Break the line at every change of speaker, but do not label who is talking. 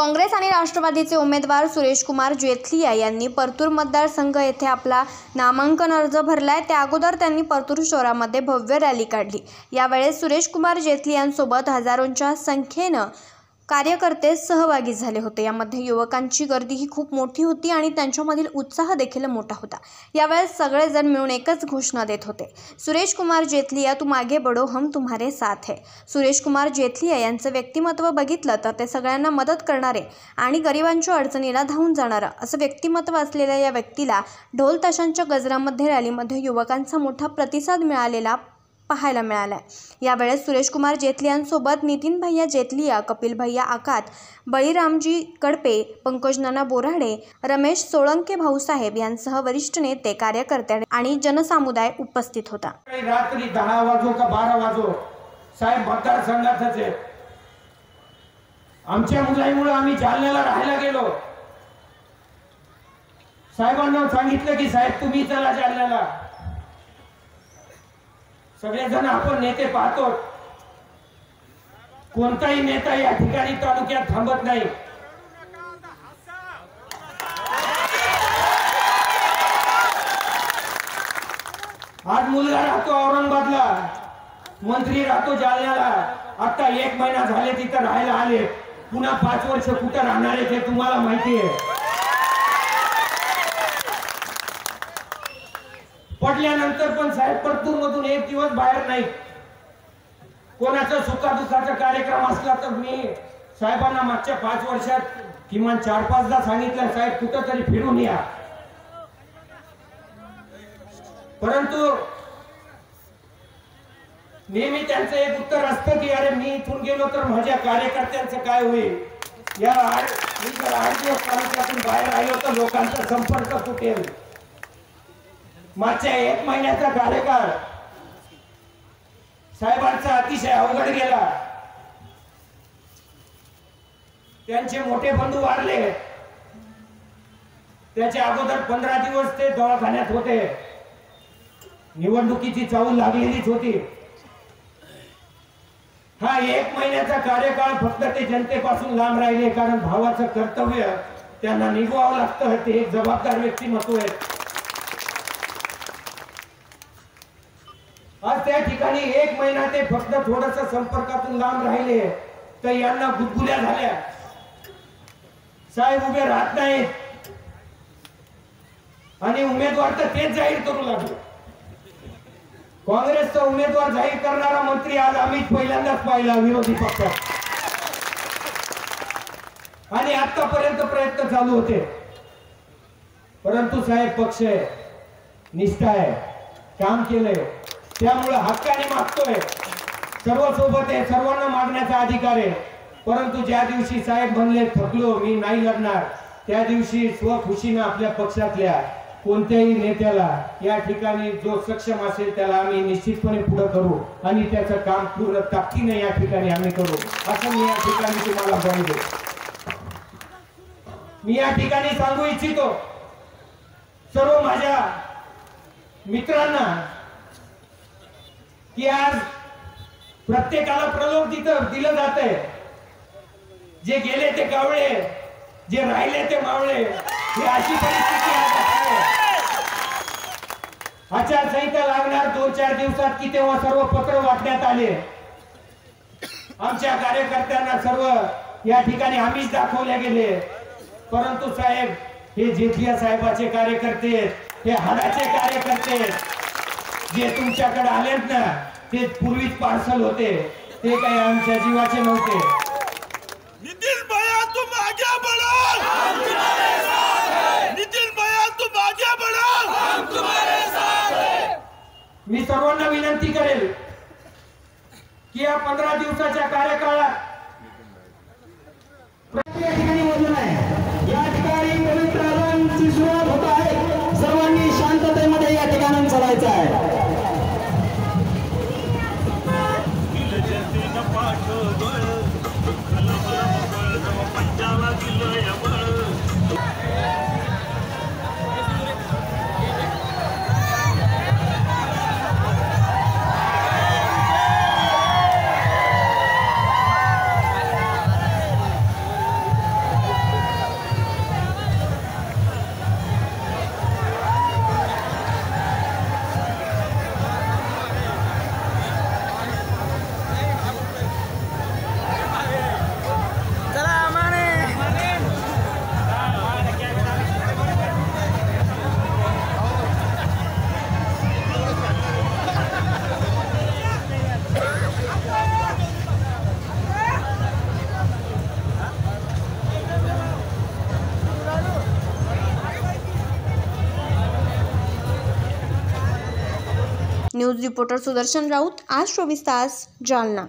काँग्रेस आणि राष्ट्रवादीचे उमेदवार सुरेशकुमार जेथलिया यांनी परतूर मतदारसंघ येथे आपला नामांकन अर्ज भरलाय. त्या अगोदर त्यांनी परतूर शहरामध्ये भव्य रॅली काढली. यावेळेस सुरेशकुमार जेथलियांसोबत हजारोंच्या संख्येनं कार्यकर्ते सहभागी झाले होते. यामध्ये युवकांची गर्दी ही खूप मोठी होती आणि त्यांच्यामधील उत्साह देखील मोठा होता. यावेळेस सगळेजण मिळून एकच घोषणा देत होते. सुरेश कुमार जेथलिया तू मागे बडो हम तुम्हारे साथ है. सुरेश कुमार जेथलिया यांचं व्यक्तिमत्व बघितलं तर ते सगळ्यांना मदत करणारे आणि गरिबांच्या अडचणीला धावून जाणारं असं व्यक्तिमत्व असलेल्या या व्यक्तीला ढोल ताशांच्या गजरामध्ये रॅलीमध्ये युवकांचा मोठा प्रतिसाद मिळालेला पाहायला मिळालाय. यावेळेस सुरेशकुमार जेतलियांसोबत नितीन भैया जेतलिया कपिल भैया आकात बळीरामजी कडपे पंकज नाना बोराडे रमेश सोळंके भाऊसाहेब यांसह वरिष्ठ नेते कार्यकर्ते आणि जनसमुदाय उपस्थित होता.
रात्री दहा वाजो का बारा वाजो साहेब मतदारसंघातच आहे आमच्या मुलाईमुळे आम्ही जालन्याला राहायला गेलो. साहेबांना सांगितलं की साहेब तुम्ही चला जालन्याला. सगळेजण आपण नेते पाहतो. कोणताही नेता या ठिकाणी तालुक्यात थांबत नाही. आज मुलगा राहतो औरंगाबादला. मंत्री राहतो जालन्याला. आता एक महिना झाले तिथं राहायला आले. पुन्हा पाच वर्ष कुठं राहणार आहे ते तुम्हाला माहिती आहे. पडल्यानंतर पण साहेब परतूर मधून एक दिवस बाहेर नाही. कोणाचा सुखादुखाचा कार्यक्रम असला तर मी साहेबांना मागच्या पाच वर्षात किमान चार पाचदा सांगितलं साहेब कुठं तरी फिरून या. परंतु नेहमी त्यांचं एक उत्तर असतं की अरे मी इथून गेलो तर माझ्या कार्यकर्त्यांचं काय होईल? या आठ मी जर आठ दिवस तालुक्यातून बाहेर आलो तर लोकांचा संपर्क तुटेल. मागच्या एक महिन्याचा कार्यकाळ साहेबांचा अतिशय अवघड गेला. त्यांचे मोठे बंधू वारले. त्याच्या अगोदर पंधरा दिवस ते दवाखान्यात होते. निवडणुकीची चावल लागलेलीच होती. हा एक महिन्याचा कार्यकाळ फक्त ते जनतेपासून लांब राहिले कारण भावाचं कर्तव्य त्यांना निभवावं लागतं ते एक जबाबदार व्यक्तिमत्व आहे. आज त्या ठिकाणी एक महिना ते फक्त थोडस संपर्कातून लांब राहिले. तर यांना गुदगुल्या झाल्या. साहेब उभे राहत नाहीत. आणि उमेदवार तर तेच जाहीर करू लागले. काँग्रेसचा उमेदवार जाहीर करणारा मंत्री आज आम्ही पहिल्यांदाच पाहिला विरोधी पक्षात. आणि आतापर्यंत प्रयत्न चालू होते. परंतु साहेब पक्ष आहे निष्ठा आहे. काम केलंय. त्यामुळे हक्काने मागतोय सर्व सोबत आहे सर्वांना मागण्याचा अधिकार आहे. परंतु ज्या दिवशी साहेब म्हणले थकलो मी नाही लढणार त्या दिवशी स्वखुशीनं आपल्या पक्षातल्या कोणत्याही नेत्याला या ठिकाणी जो सक्षम असेल त्याला आम्ही निश्चितपणे पुढे करू आणि त्याचं काम पूर्ण ताकदीने या ठिकाणी आम्ही करू. असं मी या ठिकाणी तुम्हाला बनवतो मी या ठिकाणी सांगू इच्छितो सर्व माझ्या मित्रांना की आज प्रत्येकाला प्रलोभ तिथं दिलं जात आहे जे गेले ते कावळे जे राहिले ते मावळे ही अशी परिस्थिती आचारसंहिता लागणार दोन चार दिवसात की तेव्हा सर्व पत्र वाटण्यात आले. आमच्या कार्यकर्त्यांना सर्व या ठिकाणी आम्हीच दाखवले गेले. परंतु साहेब हे जेठिया साहेबाचे कार्यकर्ते हे हाडाचे कार्यकर्ते जे तुमच्याकडे आलेत ना ते पूर्वीच पार्सल होते. ते काही आमच्या जीवाचे नव्हते.
नितिन भैया तुम आगे बढ़ो हम तुम्हारे साथ हैं नितिन भैया तुम आगे बढ़ो हम तुम्हारे साथ हैं
मी सर्वांना विनंती करेल की या पंधरा दिवसाच्या कार्यकाळात
ન્યૂઝ રિપોર્ટર સુદર્શન રાઉત આજ ચોવીસ તાસ જાલના.